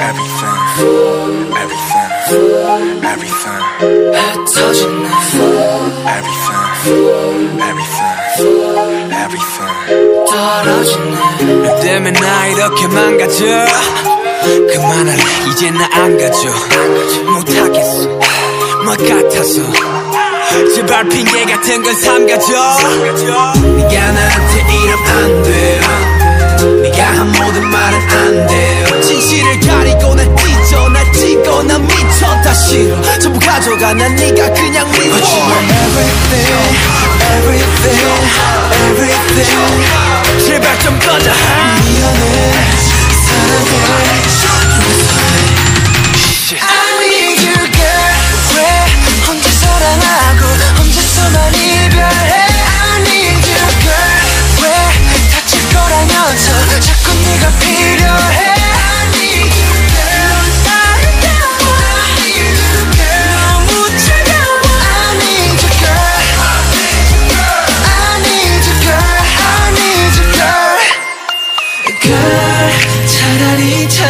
everything, everything, everything, 내 everything, everything, everything. 떨어진 내 때문에 나 이렇게 망가져 그만할래 이제 나 안 가져 못하겠어 뭐 같아서 제발 핑계 같은 건 삼가져 네가 나한테 이러면 안돼 난 네가 그냥 미워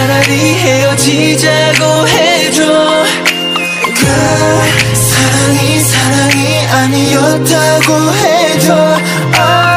차라리 헤어지자고 해줘 그 사랑이 사랑이 아니었다고 해줘 oh.